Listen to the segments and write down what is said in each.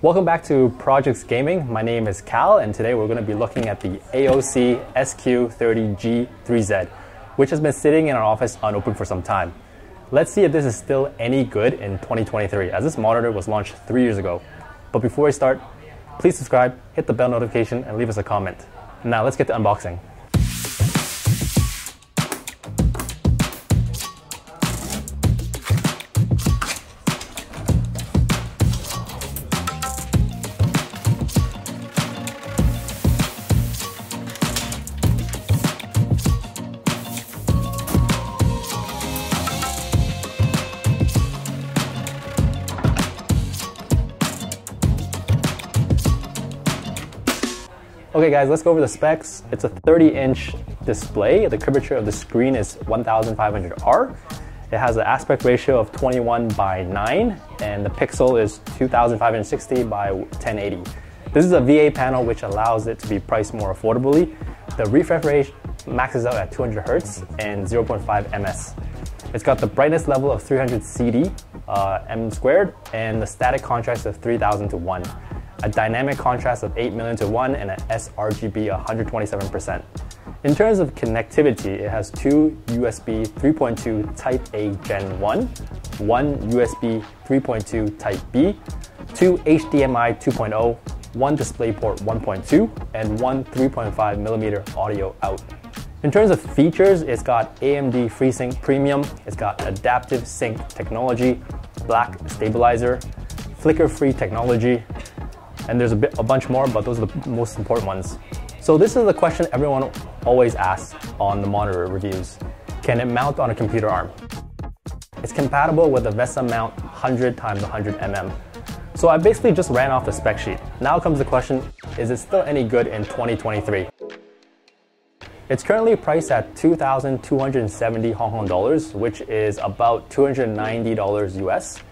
Welcome back to Projects Gaming. My name is Cal, and today we're going to be looking at the AOC CQ30G3Z, which has been sitting in our office unopened for some time. Let's see if this is still any good in 2023, as this monitor was launched three years ago. But before we start, please subscribe, hit the bell notification, and leave us a comment. Now let's get to unboxing. Okay guys, let's go over the specs. It's a 30 inch display. The curvature of the screen is 1500R. It has an aspect ratio of 21 by 9 and the pixel is 2560 by 1080. This is a VA panel which allows it to be priced more affordably. The refresh rate maxes out at 200 Hz and 0.5 ms. It's got the brightness level of 300 CD uh, m squared and the static contrast of 3000 to 1 a dynamic contrast of 8 million to 1, and an sRGB 127%. In terms of connectivity, it has two USB 3.2 Type A Gen 1, one USB 3.2 Type B, two HDMI 2.0, one DisplayPort 1.2, and one 3.5 millimeter audio out. In terms of features, it's got AMD FreeSync Premium, it's got adaptive sync technology, black stabilizer, flicker-free technology, and there's a, bit, a bunch more, but those are the most important ones. So this is the question everyone always asks on the monitor reviews. Can it mount on a computer arm? It's compatible with the VESA mount 100 times 100 mm. So I basically just ran off the spec sheet. Now comes the question, is it still any good in 2023? It's currently priced at 2,270 Hong Kong dollars, which is about $290 US.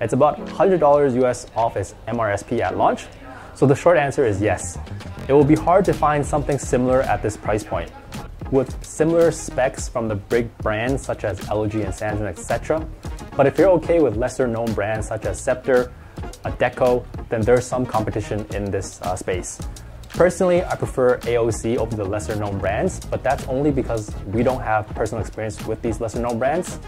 It's about $100 US off its MRSP at launch, so the short answer is yes. It will be hard to find something similar at this price point. With similar specs from the big brands such as LG and Samsung, etc. But if you're okay with lesser known brands such as Sceptre, Adecco, then there's some competition in this uh, space. Personally, I prefer AOC over the lesser known brands, but that's only because we don't have personal experience with these lesser known brands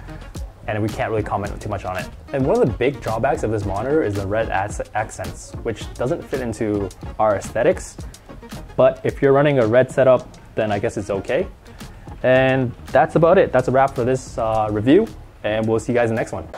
and we can't really comment too much on it. And one of the big drawbacks of this monitor is the red accents, which doesn't fit into our aesthetics. But if you're running a red setup, then I guess it's okay. And that's about it. That's a wrap for this uh, review, and we'll see you guys in the next one.